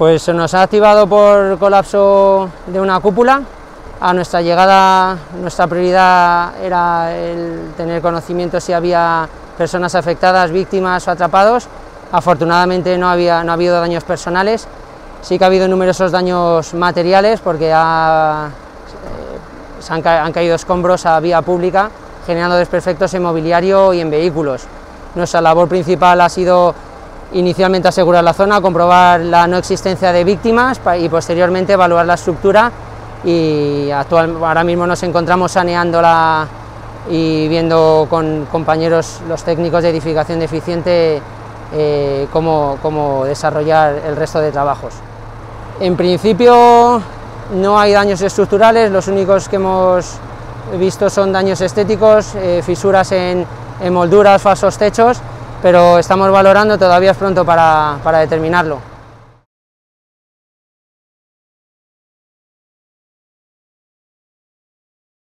Pues se nos ha activado por colapso de una cúpula. A nuestra llegada, nuestra prioridad era el tener conocimiento si había personas afectadas, víctimas o atrapados. Afortunadamente no, había, no ha habido daños personales, sí que ha habido numerosos daños materiales porque ha, eh, se han, han caído escombros a vía pública, generando desperfectos en mobiliario y en vehículos. Nuestra labor principal ha sido inicialmente asegurar la zona, comprobar la no existencia de víctimas y posteriormente evaluar la estructura y actual, ahora mismo nos encontramos saneándola y viendo con compañeros los técnicos de edificación deficiente eh, cómo, desarrollar el resto de trabajos. En principio no hay daños estructurales, los únicos que hemos visto son daños estéticos, eh, fisuras en, en molduras, falsos techos, pero estamos valorando, todavía es pronto para, para determinarlo.